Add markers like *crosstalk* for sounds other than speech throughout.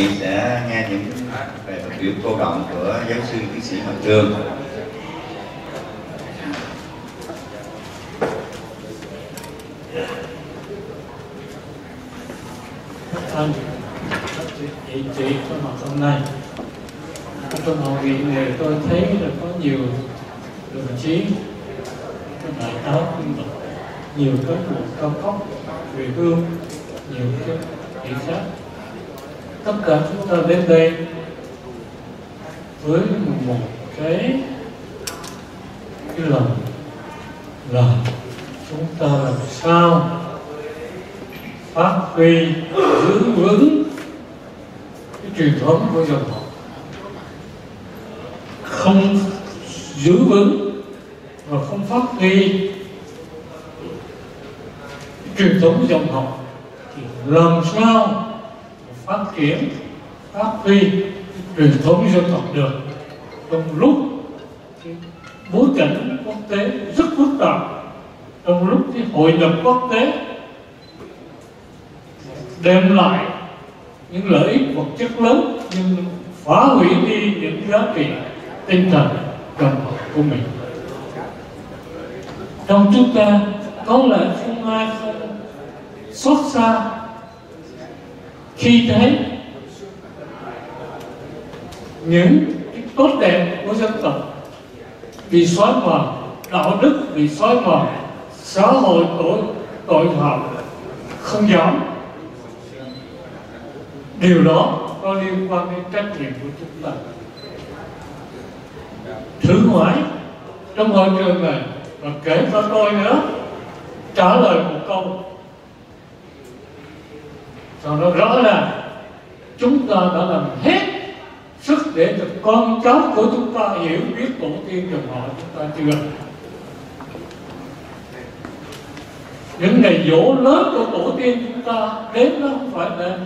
vị sẽ nghe những bài phát biểu cô động của giáo sư tiến sĩ Hoàng Trương. anh chị chị có mặt hôm nay trong hội nghị này tôi thấy là có nhiều đồng chí các đại tá quân đội, nhiều cán bộ cao cấp, về hương nhiều cái cảnh sát tất cả chúng ta đến đây với một cái cái lòng là chúng ta làm sao phát huy giữ vững cái truyền thống của dòng họ không giữ vững và không phát huy truyền thống dòng học thì làm sao phát triển phát huy truyền thống dân tộc được. Trong lúc bối cảnh quốc tế rất phức tạp, trong lúc cái hội nhập quốc tế đem lại những lợi ích vật chất lớn nhưng phá hủy đi những giá trị tinh thần cần học của mình. Trong chúng ta có lẽ không ai không xót xa khi thấy những cái tốt đẹp của dân tộc bị xóa mòn đạo đức bị xóa mòn xã hội tội tội phạm không giảm điều đó có liên quan đến trách nhiệm của chúng ta. Thử hỏi trong hội trường này, và kể cho tôi nữa trả lời một câu còn nó rõ là chúng ta đã làm hết sức để cho con cháu của chúng ta hiểu biết tổ tiên dòng họ chúng ta chưa. Những ngày dỗ lớn của tổ tiên chúng ta đến nó không phải là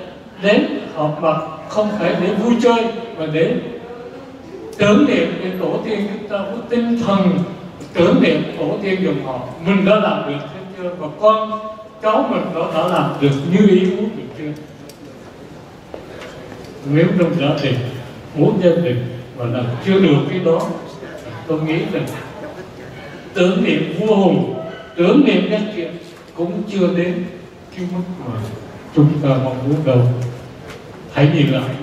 đến họp mặt, không phải để vui chơi, mà để tưởng niệm về tổ tiên chúng ta có tinh thần tưởng niệm tổ tiên dòng họ. Mình đã làm được thế chưa? Và con cháu mình nó đã làm được như ý muốn nếu trong gia đình muốn gia đình mà làm chưa được cái đó, tôi nghĩ rằng tưởng niệm vua hùng, tưởng niệm các chuyện cũng chưa đến cái mức mà chúng ta mong muốn đâu. Hãy nhìn lại.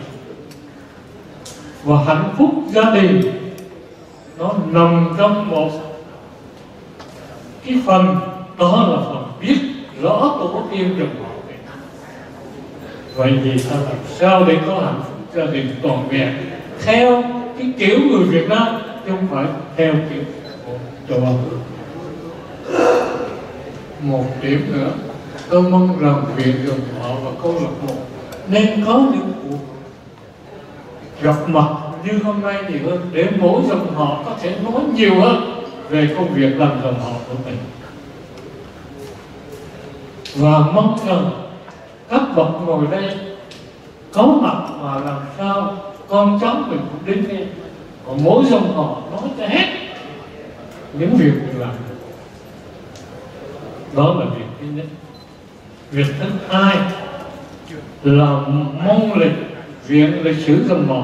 Và hạnh phúc gia đình, nó nằm trong một cái phần, đó là phần biết rõ tổ tiên trong họ vậy thì ta làm sao để có hạnh phúc gia đình toàn vẹn? Theo cái kiểu người Việt Nam, chứ không phải theo kiểu của châu Âu một điểm nữa, tôi mong rằng viện đồng họ và câu lạc bộ nên có những cuộc gặp mặt như hôm nay nhiều hơn, để mỗi dòng họ có thể nói nhiều hơn về công việc làm dòng họ của mình. Và mong rằng các bậc ngồi đây, có mặt mà làm sao con cháu mình cũng đến nghe còn mỗi dòng họ nói cho hết những việc mình làm. Đó là việc thứ nhất. Việc thứ hai là mong lịch viện lịch sử dòng họ.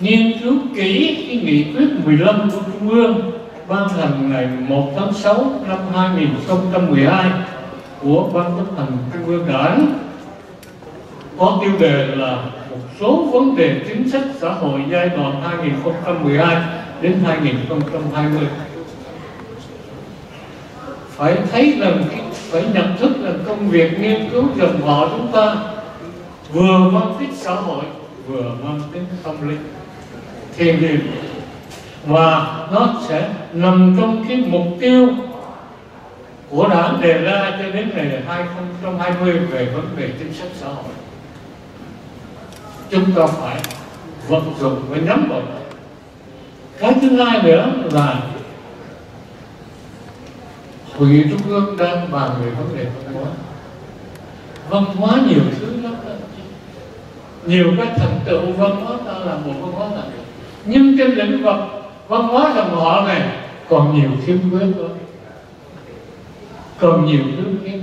Nghiên cứu kỹ cái nghị quyết 15 của Trung ương ban hành ngày 1 tháng 6 năm 2012 của Ban chấp hành Trung ương Đảng, có tiêu đề là một số vấn đề chính sách xã hội giai đoạn 2012 đến 2020 phải thấy rằng phải nhận thức là công việc nghiên cứu dòng họ chúng ta vừa mang tính xã hội, vừa mang tính tâm linh. Thiền liêng và nó sẽ nằm trong cái mục tiêu của đảng đề ra cho đến ngày 2020 về vấn đề chính sách xã hội. Chúng ta phải vận dụng và nhắm vào cái thứ hai nữa là hội nghị trung ương đang bàn về vấn đề văn hóa. Văn hóa nhiều thứ lắm đó. nhiều cái thành tựu văn hóa ta là một văn hóa này nhưng trên lĩnh vực văn hóa dòng họ này còn nhiều khiếm khuyết thôi còn nhiều thứ khác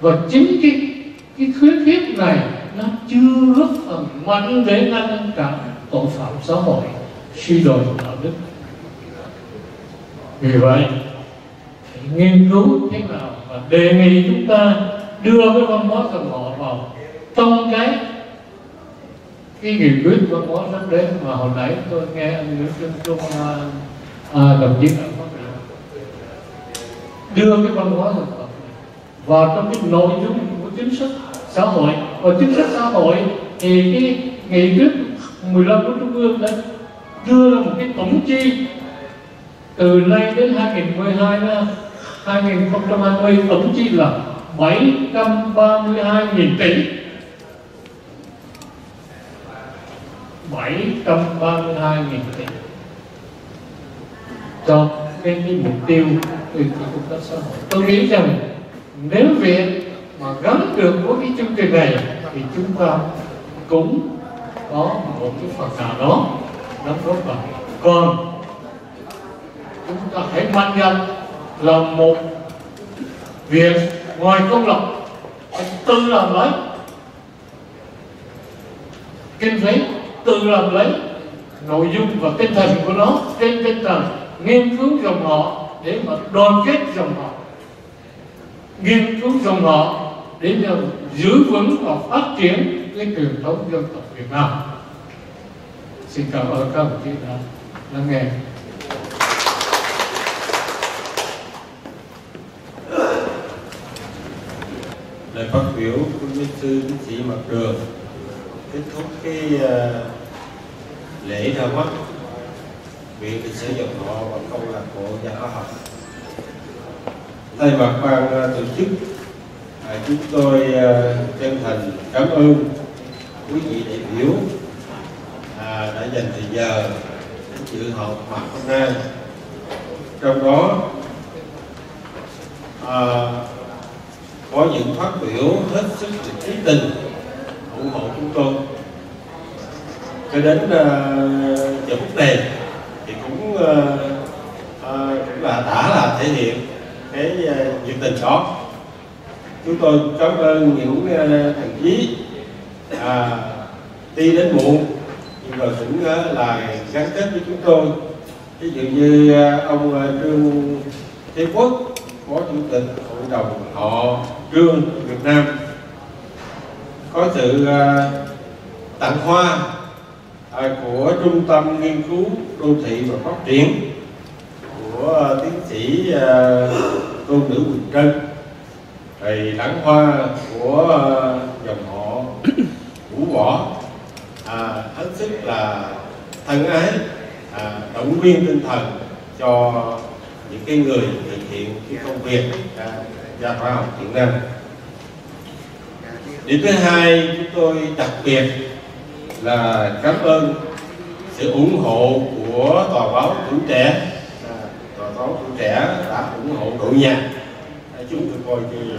và chính cái cái khuyết khuyết này nó chưa góp phần mạnh để ngăn chặn tội phạm xã hội suy đồi đạo đức. Vì vậy nghiên cứu thế nào và đề nghị chúng ta đưa cái văn hóa xã hội vào trong cái cái nghị quyết văn hóa sắp đến mà hồi nãy tôi nghe anh Nguyễn Trung Trung à, đồng chí đã đưa cái văn hóa dân tộc vào trong cái nội dung của chính sách xã hội. Và chính sách xã hội thì cái nghị quyết 15 của trung ương đã đưa ra một cái tổng chi từ nay đến 2012 đến 2020 tổng chi là 732.000 tỷ. 732.000 tỷ cho cái, cái mục tiêu từ công tác xã hội. Tôi nghĩ rằng nếu việc mà gắn được với cái chương trình này, thì chúng ta cũng có một cái phần nào đó đóng góp vào. Còn chúng ta hãy mạnh dạn làm một việc ngoài công lập. Phải tự làm lấy kinh phí, tự làm lấy nội dung và tinh thần của nó trên tinh thần nghiên cứu dòng họ để mà đoàn kết dòng họ nghiên cứu dòng họ để mà giữ vững và phát triển cái truyền thống dân tộc Việt Nam. Xin cảm ơn các đồng chí đã lắng nghe. Lời phát biểu của giáo sư tiến sĩ mặt đường kết thúc cái uh, lễ ra mắt việc lịch sử dụng họ và không là của nhà khoa học. Thay mặt ban à, tổ chức à, chúng tôi à, chân thành cảm ơn quý vị đại biểu à, đã dành thời giờ đến dự họp mặt hôm nay. Trong đó à, có những phát biểu hết sức trí tình ủng hộ chúng tôi. Cho đến à, giờ phút này uh, uh, cũng là đã là thể hiện cái uh, nhiệt tình đó. Chúng tôi cảm ơn những uh, đồng chí à, đi đến muộn nhưng mà cũng uh, là gắn kết với chúng tôi. Ví dụ như uh, ông uh, trương thế quốc phó chủ tịch hội đồng họ trương việt nam có sự uh, tặng hoa của trung tâm nghiên cứu đô thị và phát triển của tiến sĩ ờ, cô tôn nữ quỳnh trân thầy đảng hoa của ờ, dòng họ vũ võ. À, hết sức là thân ái à, động viên tinh thần cho những cái người thực hiện cái công việc à, gia khoa học hiện nay điểm thứ hai chúng tôi đặc biệt là cảm ơn sự ủng hộ của tòa báo tuổi trẻ. Tòa báo tuổi trẻ đã ủng hộ đội nhà. Chúng tôi coi như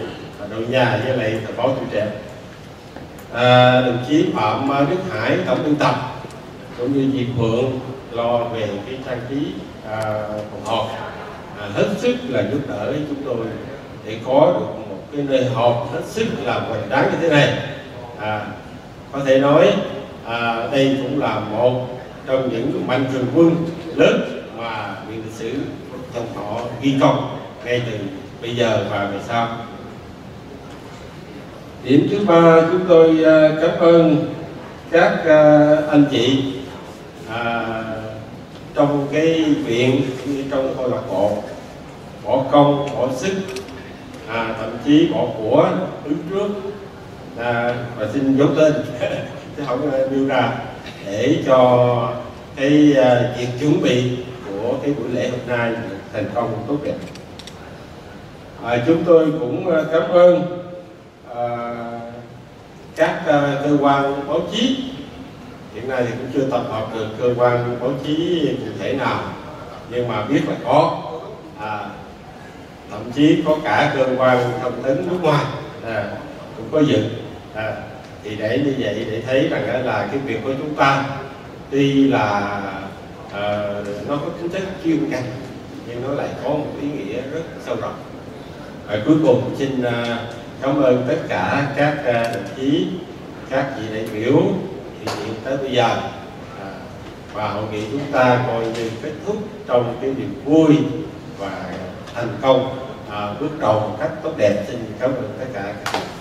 đội nhà với lại tòa báo tuổi trẻ. À, đồng chí phạm đức hải tổng biên tập cũng như Diệp Phượng lo về cái trang trí à, phòng họp. À, hết sức là giúp đỡ chúng tôi để có được một cái nơi họp hết sức là hoành tráng như thế này. À, có thể nói à, đây cũng là một trong những mạnh thường quân lớn mà viện lịch sử trong họ ghi công ngay từ bây giờ và về sau. Điểm thứ ba chúng tôi à, cảm ơn các à, anh chị à, trong cái viện trong câu lạc bộ. Bỏ công bỏ sức à, thậm chí bỏ của đứng trước. À, và xin dấu tên. *laughs* chứ không đưa ra để cho cái à, việc chuẩn bị của cái buổi lễ hôm nay thành công tốt đẹp. À, chúng tôi cũng à, cảm ơn à, các à, cơ quan báo chí. Hiện nay thì cũng chưa tập hợp được cơ quan báo chí cụ thể nào nhưng mà biết là có. À, thậm chí có cả cơ quan thông tấn nước ngoài à, cũng có dự. à, thì để như vậy để thấy rằng là cái việc của chúng ta tuy là uh, nó có tính chất chuyên ngành nhưng nó lại có một ý nghĩa rất sâu rộng. À, cuối cùng xin uh, cảm ơn tất cả các uh, đồng chí các vị đại biểu hiện diện tới bây giờ. À, và hội nghị chúng ta coi như kết thúc trong cái niềm vui và thành công. À, bước đầu một cách tốt đẹp. Xin cảm ơn tất cả các vị.